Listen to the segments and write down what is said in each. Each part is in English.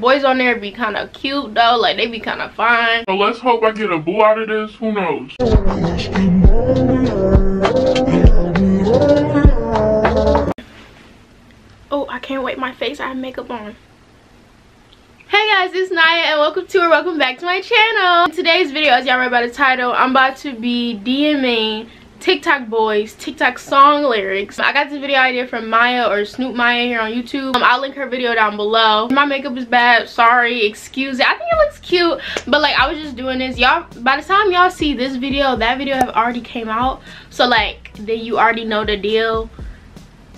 Boys on there be kind of cute though, like they be kind of fine. So let's hope I get a boo out of this. Who knows? Oh, I can't wait my face. I have makeup on. Hey guys, it's Naya and welcome to or welcome back to my channel. In today's video, as y'all read by the title, I'm about to be DMing TikTok boys, TikTok song lyrics. I got this video idea from Maya or Snoop Maya here on YouTube. Um, I'll link her video down below. My makeup is bad, sorry, excuse it. I think it looks cute, but like I was just doing this. Y'all, by the time y'all see this video, that video have already came out. So like, then you already know the deal.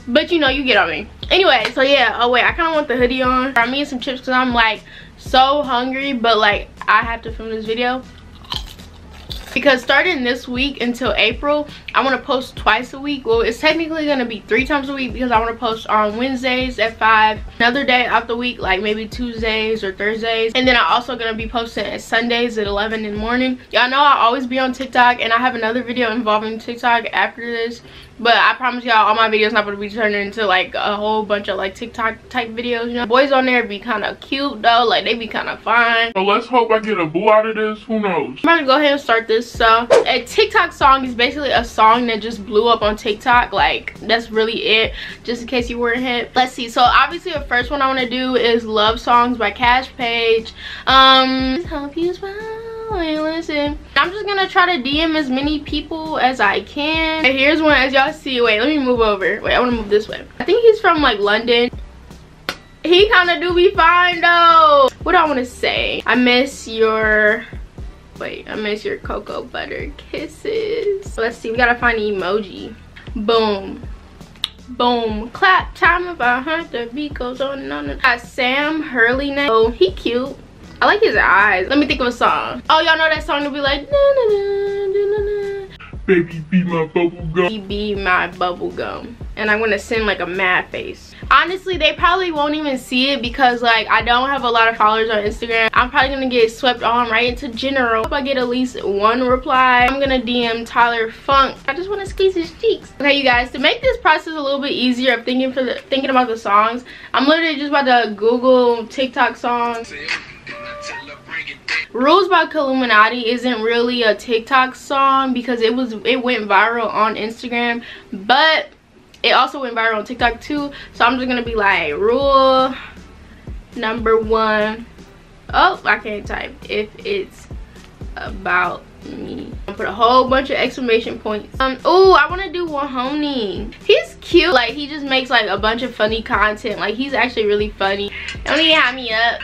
But you know, you get on me. Anyway, so yeah, oh wait, I kind of want the hoodie on. I'm eating some chips because I'm like so hungry, but like I have to film this video because starting this week until april i want to post twice a week. Well it's technically going to be three times a week because i want to post on wednesdays at five another day of the week like maybe tuesdays or thursdays. And then i'm also going to be posting at sundays at 11 in the morning. Y'all know i always be on tiktok and i have another video involving tiktok after this but i promise y'all all my videos not going to be turning into like a whole bunch of like tiktok type videos you know? Boys on there be kind of cute though. Like they be kind of fine. So let's hope i get a boo out of this. Who knows? I'm gonna go ahead and start this so a tiktok song is basically a song that just blew up on tiktok. Like that's really it. Just in case you weren't hit let's see. So obviously the first one i want to do is love songs by kaash paige. Um hope you smile listen. I'm just gonna try to dm as many people as i can. And here's one as y'all see. Wait let me move over. Wait i want to move this way. I think he's from like london. He kind of do be fine though. What do i want to say? I miss your wait i miss your cocoa butter kisses. Let's see we gotta find an emoji. Boom. Boom. Clap time of a the beat goes on and on and on. sam hurley now oh he cute I like his eyes. Let me think of a song. Oh, y'all know that song to be like, na, na, na, na na Baby, be my bubble gum. Be my bubble gum. And I'm gonna send like a mad face. Honestly, they probably won't even see it because like I don't have a lot of followers on Instagram. I'm probably gonna get swept on right into general. If I get at least one reply, I'm gonna DM Tyler Funk. I just wanna squeeze his cheeks. Okay, you guys, to make this process a little bit easier of thinking for the thinking about the songs, I'm literally just about to Google TikTok songs. Rules by Killuminati isn't really a TikTok song because it was it went viral on Instagram, but it also went viral on TikTok too. So I'm just gonna be like rule number one. Oh, I can't type. If it's about me. I put a whole bunch of exclamation points. Um, oh, I want to do Wahoni. He's cute. Like, he just makes, like, a bunch of funny content. Like, he's actually really funny. Don't even have me up.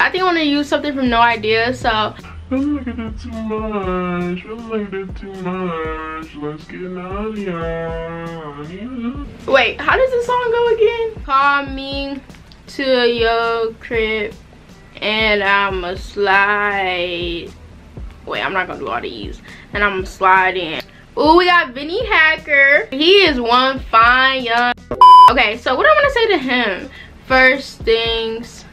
I think I want to use something from No Idea, so. I'm looking at too much. I'm looking at too much. Let's get naughty Wait, how does the song go again? Call me to your crib and I'ma slide. Wait, I'm not gonna do all these. And I'm gonna slide in. Ooh, we got Vinny Hacker. He is one fine young. Okay, so what I want to say to him. First things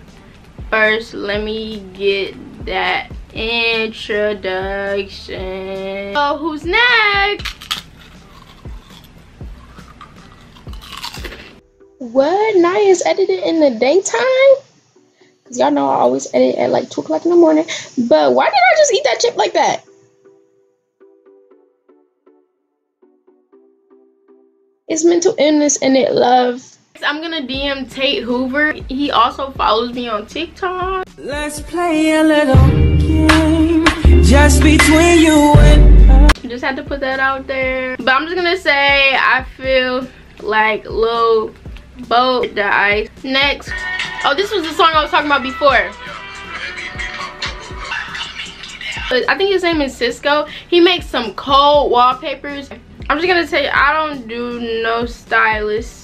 first let me get that introduction. Oh who's next? What? Naya's edited in the daytime? Because y'all know i always edit at like two o'clock in the morning. But why did i just eat that chip like that? It's mental illness and it love I'm gonna DM Tate Hoover. He also follows me on TikTok. Let's play a little game just between you and I. Just had to put that out there. But I'm just gonna say I feel like Lil Bo the ice. Next. Oh, this was the song I was talking about before. I think his name is Cisco. He makes some cold wallpapers. I'm just gonna say I don't do no stylist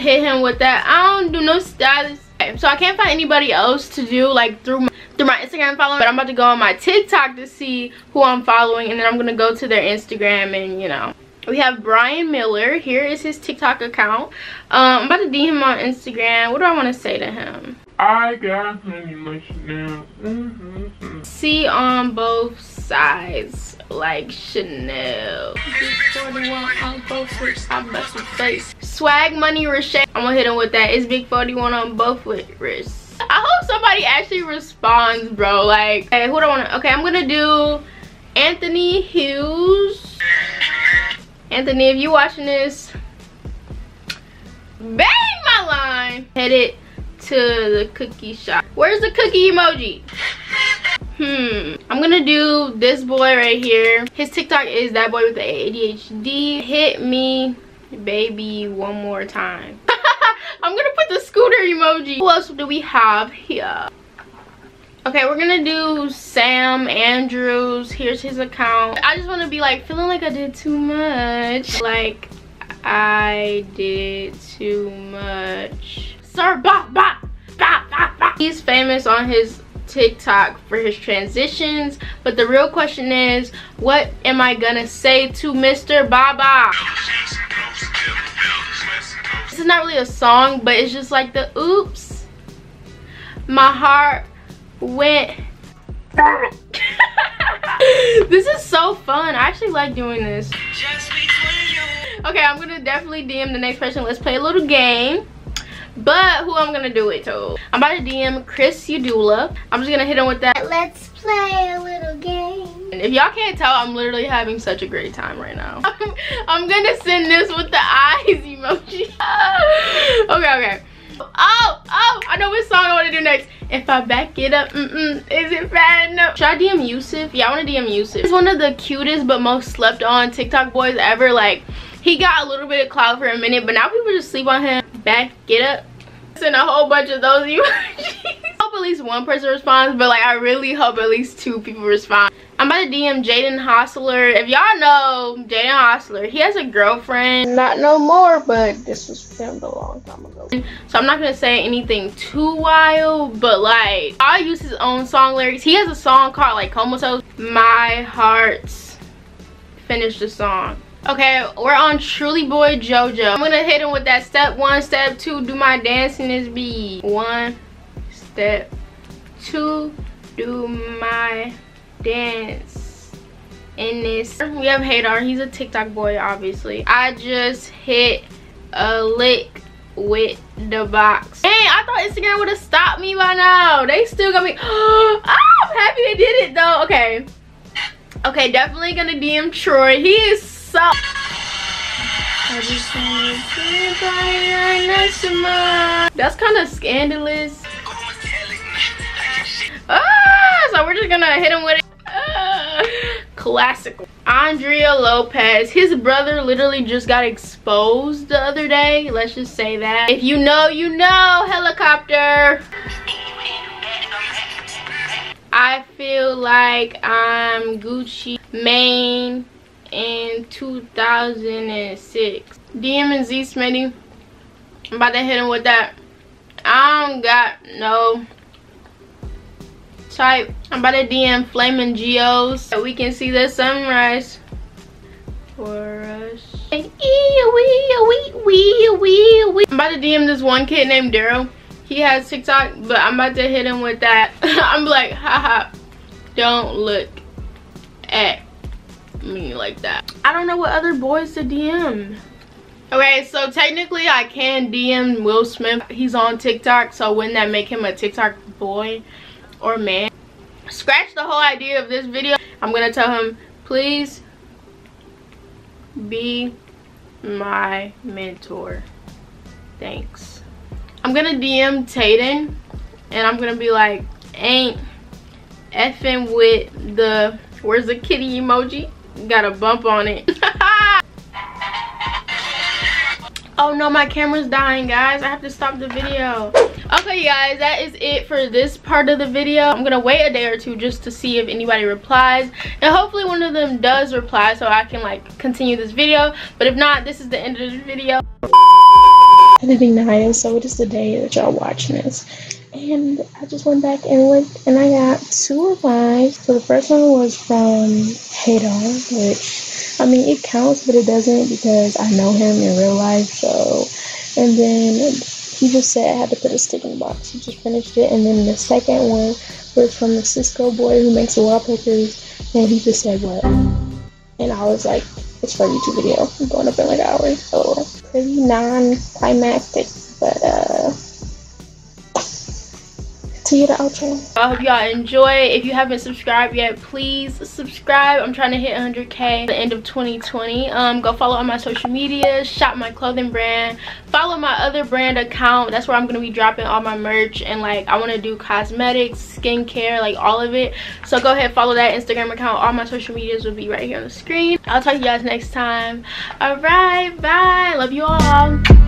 hit him with that. I don't do no stylist. So I can't find anybody else to do like through my, through my Instagram following. But I'm about to go on my TikTok to see who I'm following. And then I'm going to go to their Instagram and, you know. We have Brian Miller. Here is his TikTok account. Um, I'm about to DM him on Instagram. What do I want to say to him? I got many much now. Mm -hmm. See on both sides. like Chanel. Big 41 on both I face. Swag Money Rashay. I'm gonna hit him with that. It's Big 41 on both wrists. I hope somebody actually responds, bro. Like, hey, who do I want to? Okay, I'm gonna do Anthony Hughes. Anthony, if you watching this, bang my line. Headed to the cookie shop. Where's the cookie emoji? Hmm. I'm gonna do this boy right here. His TikTok is that boy with the ADHD. Hit me, baby, one more time. I'm gonna put the scooter emoji. Who else do we have here? Okay, we're gonna do Sam Andrews. Here's his account. I just wanna be like feeling like I did too much. Like I did too much. Sir, ba ba ba ba ba. He's famous on his TikTok for his transitions. But the real question is, what am I gonna say to Mr. Baba? This is not really a song, but it's just like the oops. My heart went. this is so fun. I actually like doing this. Okay, I'm gonna definitely DM the next person. Let's play a little game but who i'm gonna do it to? I'm about to dm chris udula i'm just gonna hit him with that. Let's play a little game. And if y'all can't tell i'm literally having such a great time right now. I'm gonna send this with the eyes emoji. Okay okay. Oh oh i know which song i want to do next. If i back it up mm -mm, is it bad no should i dm yusuf? Yeah i want to dm yusuf. He's one of the cutest but most slept on tiktok boys ever. Like he got a little bit of clout for a minute but now people just sleep on him back get up. Send a whole bunch of those emojis. Hope at least one person responds but like i really hope at least two people respond. I'm about to dm jaden hossler. If y'all know jaden hossler he has a girlfriend. Not no more but this was filmed a long time ago. So i'm not gonna say anything too wild but like i use his own song lyrics. He has a song called like comatose. My heart's finish the song Okay, we're on Truly Boy JoJo. I'm gonna hit him with that step one, step two, do my dance in this beat. One, step two, do my dance in this. We have Hadar, he's a TikTok boy, obviously. I just hit a lick with the box. Hey, I thought Instagram would have stopped me by now. They still got me. oh, I'm happy they did it though. Okay. Okay, definitely gonna DM Troy. He is up? That's kind of scandalous. Ah, so we're just gonna hit him with it. Ah, classical. Ondreaz Lopez, his brother literally just got exposed the other day. Let's just say that. If you know, you know, helicopter. I feel like I'm Gucci Mane in 2006. DM and Z Smitty. I'm about to hit him with that. I don't got no type. I'm about to DM Flaming Geos so we can see the sunrise for us. I'm about to DM this one kid named Daryl. He has TikTok, but I'm about to hit him with that. I'm like, haha, don't look at me like that. I don't know what other boys to DM. Okay, so technically I can DM Will Smith. He's on TikTok, so wouldn't that make him a TikTok boy or man? Scratch the whole idea of this video. I'm gonna tell him, please be my mentor. Thanks. I'm gonna DM Tayden and I'm gonna be like, ain't effing with the, where's the kitty emoji? Got a bump on it. Oh no my camera's dying guys. I have to stop the video. Okay guys that is it for this part of the video. I'm gonna wait a day or two just to see if anybody replies. And hopefully one of them does reply so i can like continue this video. But if not this is the end of the video. Night so it is the day that y'all watching this and I just went back and went and I got two replies. So the first one was from Hadar, which I mean it counts, but it doesn't because I know him in real life. So, and then he just said I had to put a stick in the box. He just finished it, and then the second one was from the Cisco boy who makes the wallpapers, and he just said what. And I was like, it's for a YouTube video. I'm going up in like an hour. So pretty non-climactic, but uh to you the outro. I hope y'all enjoy. If you haven't subscribed yet, please subscribe. I'm trying to hit 100k at the end of 2020. Um, go follow on my social media, shop my clothing brand, follow my other brand account. That's where I'm gonna be dropping all my merch and like I want to do cosmetics, skincare, like all of it. So go ahead, follow that Instagram account. All my social medias will be right here on the screen. I'll talk to you guys next time. All right, bye. Love you all.